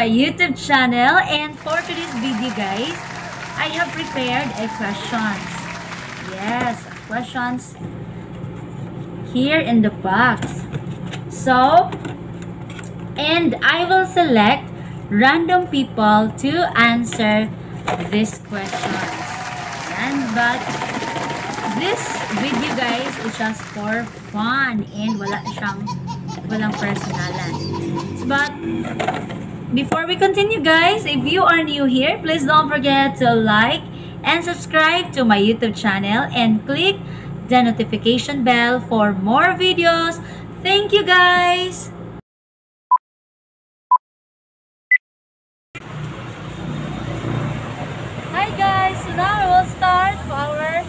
My YouTube channel and for today's video guys, I have prepared a questions. Yes, questions here in the box. So, and I will select random people to answer this question. And but this video guys is just for fun and wala siyang walang personalan. But before we continue guys, if you are new here, please don't forget to like and subscribe to my YouTube channel and click the notification bell for more videos. Thank you guys! Hi guys! So now we will start our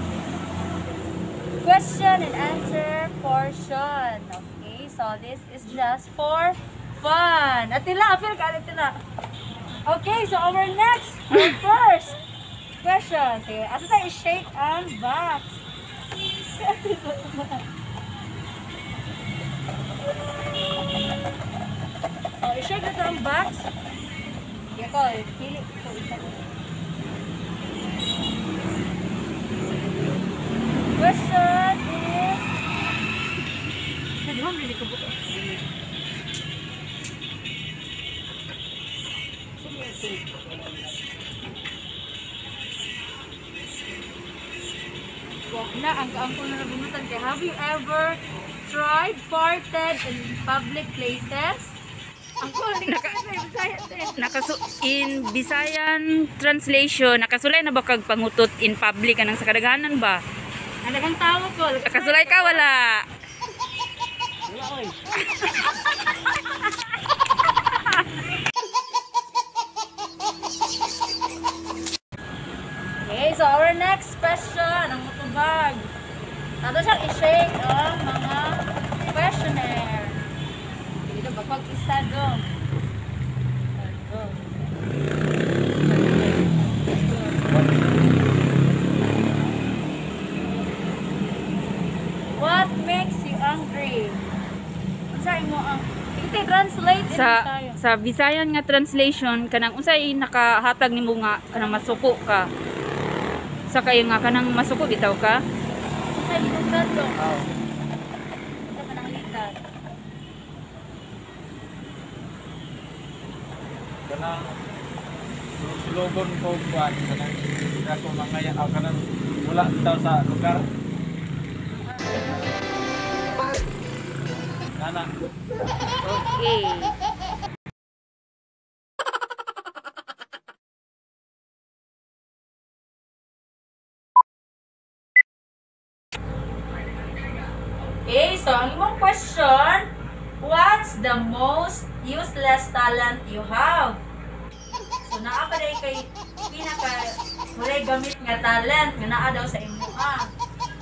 question and answer portion. Okay, so this is just for fun. Atila, feel ka Atila. Okay, so our next, our first question. Sige, ato tayo i-shake ang box. so, i-shake na ito ang box. Sige ko, pili ko isa. Question is... Nagawang bili ko buto. Wag na, ang kaangkol na nabunutan kaya have you ever tried farted in public places? Angkol, hindi ka kasi Bisaya din. Nakasu in Bisayan translation, nakasulay na ba kag pangutot in public anang sa kadaghanan ba? Ang dagang tawa ko. Nakasulay ka wala. Okay, Ato siyang i-shake ang mga questionnaire. Dito ba pag isa dong? What makes you angry? Unsay mo ang Ite translate Sa sa Bisayan nga translation kanang unsay nakahatag nimo nga kanang masuko ka. Sa kayo nga kanang masuko bitaw ka. Unsay litan dong? Sa kanang litan. kanang sulugon ko kuan kanang ako mangaya ako kanang wala daw sa lugar nana. Okay, talent you have? So naa pa rin kay pinaka walay gamit nga talent nga naa daw sa imo ah.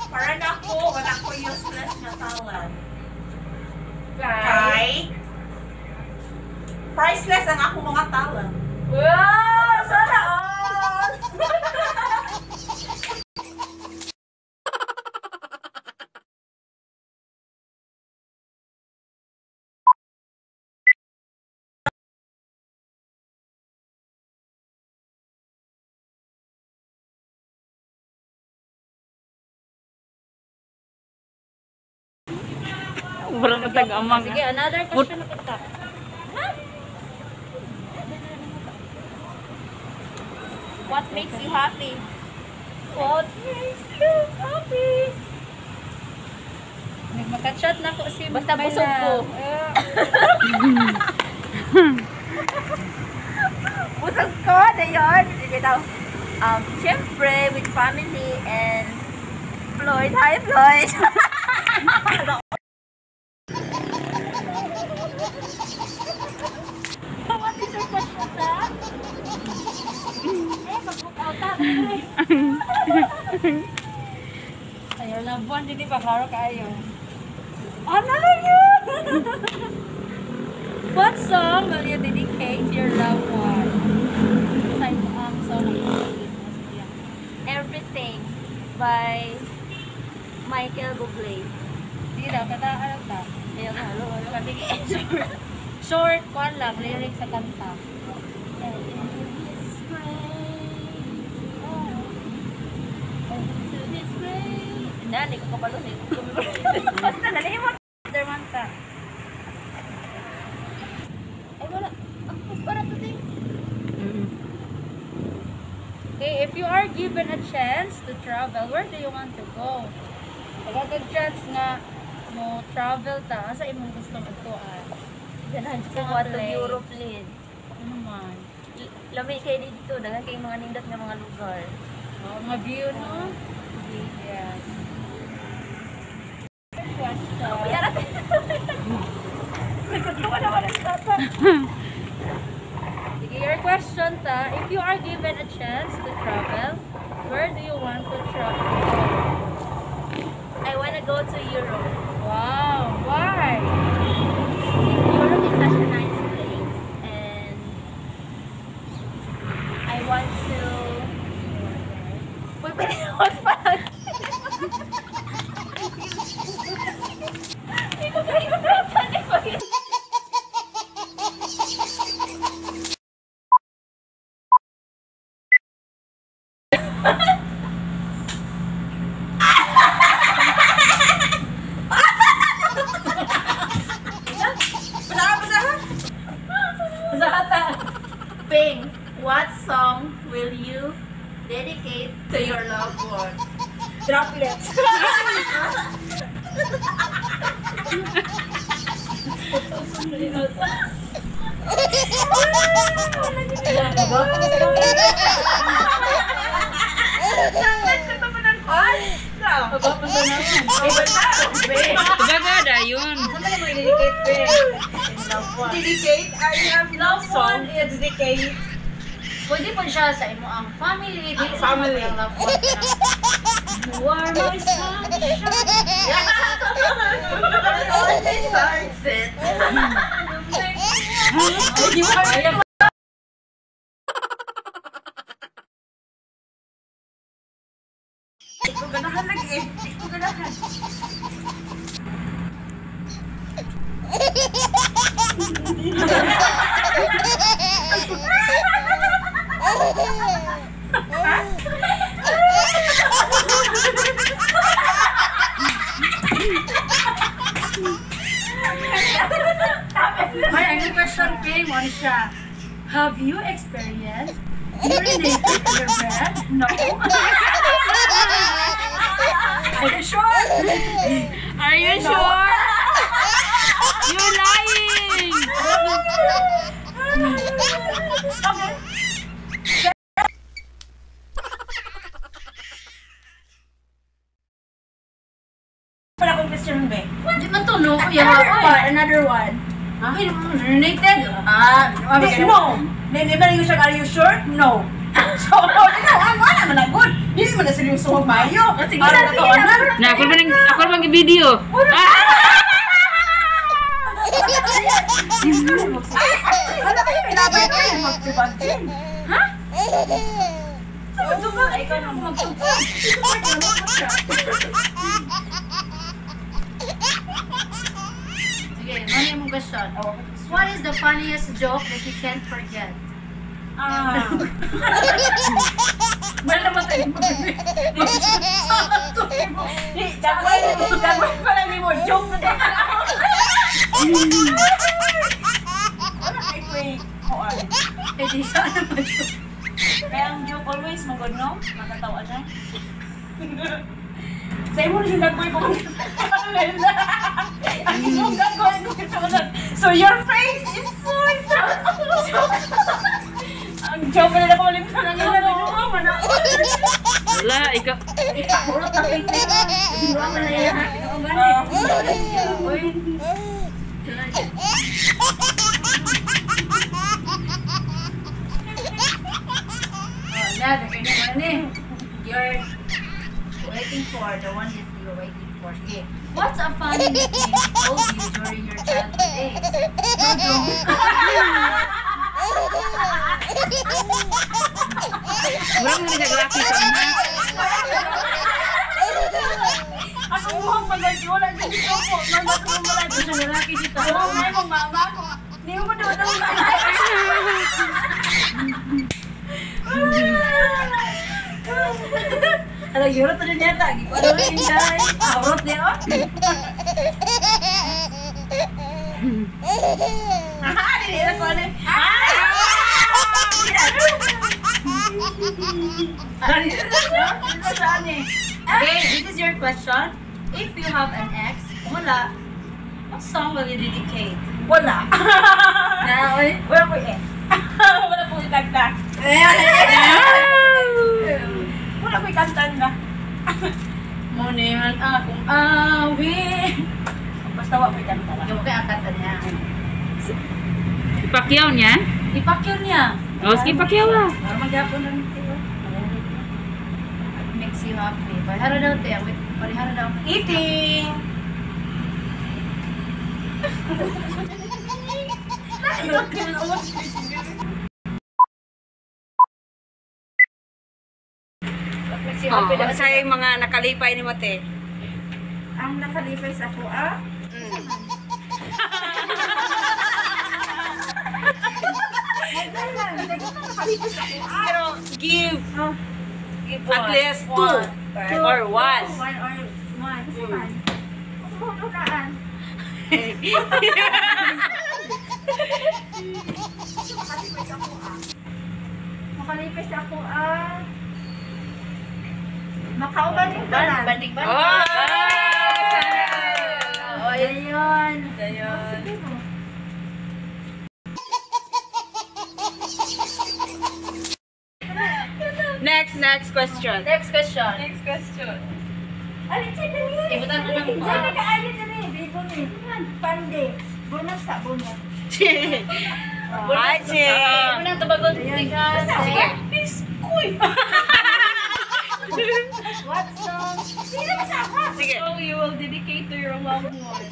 Para na ako, wala ko useless na talent. Kay Kay, priceless ang ako mga talent. Wow! Sana all! Wala na tag amang. Sige, another question na kita. What makes you happy? What makes you happy? Nagmakachat na ko si Basta busog ko. Busog ko na yun. Sige daw. Um, syempre, with family and Floyd. Hi, Floyd. What is your question, ha? Eh, mag-book out tayo. Ayaw na buwan, hindi pa karo kayo. Ano na yun? What song will you dedicate your loved one? Sa ang song sa iya. Everything by Michael Bublé. Sige daw, kata ano ta? Ayun, halo, halo. Ko, Short, kwan lang, lyrics sa kanta. Dali ko kabalo ni. Basta mo. Other one ta. Ay wala. Ang para to din. Okay, if you are given a chance to travel, where do you want to go? Pagkagag chance nga mo travel ta, asa imong gusto magtuan? Ganahan ko Sa ko ato play. Europe lid. Ano man? Lami kay dito, dagan kay mga nindot nga mga lugar. Oh, mga view, no? Yes. If you are given a chance to travel, will you dedicate to your loved one? Droplets. Yun. Dedicate? I have no song. It's dedicate. Pwede po siya sa imo ang family, sa family. You are my sunshine. Sunset. Ayaw Ikaw ganahan lagi eh. Ganahan. Ay, ang question mo ni siya. Have you experienced urinating in your bed? No. Are you sure? Are you sure? You're lying! Wala akong question ba? Di man to, no? Kuya, Another oy. one. Another one. Ay, urinated? Ah, No. Di di ba yung siya, are you sure? No. So, ikaw, ang wala man good. Hindi mo na seryoso mag mayo. Sige na, sige na. Na, ako ba nang, ako video? Ah! Ano ko yung din. Ha? Magtubag, ikaw na magtubag. Sige, ano yung mong question? What is the funniest joke that you can't forget? Ah. Wala naman tayo mag-ibig. Dagway, dagway pa lang mo. Joke na ako. Ano kay Kuy? Kuan. Eh, di siya naman joke. Kaya ang joke always magod, no? Nakatawa siya. Sa imo rin nagkoy ko. Ang nagkoy ko sa So your face You're waiting for the one that you're waiting for. Okay. What's a funny nickname told you during your childhood days? Murang mo naglaki sa una. Ako mo ang pagkakula dito po. Mamat mo lang sa lalaki dito. Oo, may mong mama ko. Hindi mo doon ang Ano, yuro to din yata. Ano dahil? Aurot niya, oh. Ah, hindi na ko. Okay, this is your question. If you have an ex, wala, what song will you dedicate? Wala. Na, oy, wala po eh. wala po itagda. Wala po ikantan na. Muna man akong awin. Basta wala po ikanta lang. Yung kaya kanta niya. Ipakyaw niya? Ipakyaw niya. O, sige, pakyaw ah. Para magyapon lang ito. Makes you happy. Parihara daw te. Parihara daw. Eating! Oh, sa yung mga nakalipay ni Mate. Ang nakalipay sa ako, ah? Pero give Give at least two or one. One or one. Kasi man. Hulaan. Makalipay sa ako, ah. Makauban yung tanan. Banding ba? Oh! Oh, yun. Ayun. Next, question. Next question. Next question. Alin siya dali? Ibutan ko ng Diyan na kaalit dali. Bibo ni. Pande. Bonus sa bonus. Hi, Che. Unang tubagon. Sige. Biskuy. What song? Sa? Sige. you will dedicate to your loved one.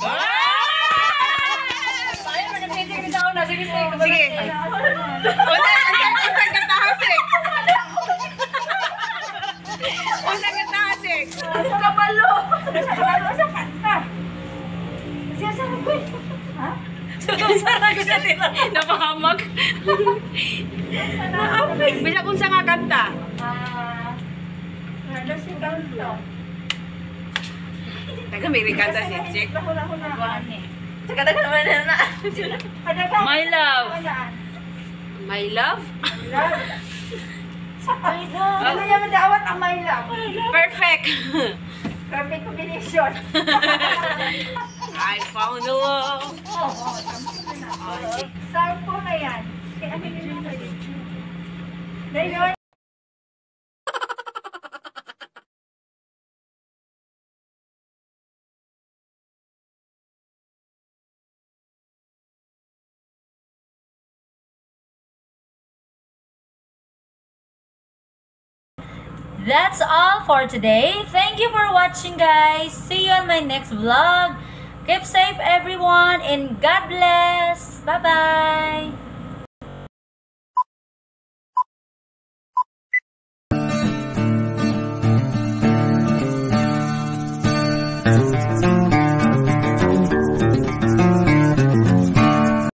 Sige, sige. Sige. Una, ang isang katahasik. Katahasik. Sa kabalo. Sa kabalo sa kanta. Siya sa kabalo. Ha? Sana ko sa nila. Napahamag. Naapig. Bisa kung sa nga kanta. Ah. Ano si Ganto? Taga-American sa si Chick. Dagan naman na. Padagan. My love. My love? Love. My love. Ano yung madawat ang my love? Perfect. Perfect combination. I found the love. Oo, oo. Sampo na. Sampo na yan. Kaya ano yun pwede? Ngayon, That's all for today. Thank you for watching, guys. See you on my next vlog. Keep safe, everyone, and God bless. Bye-bye.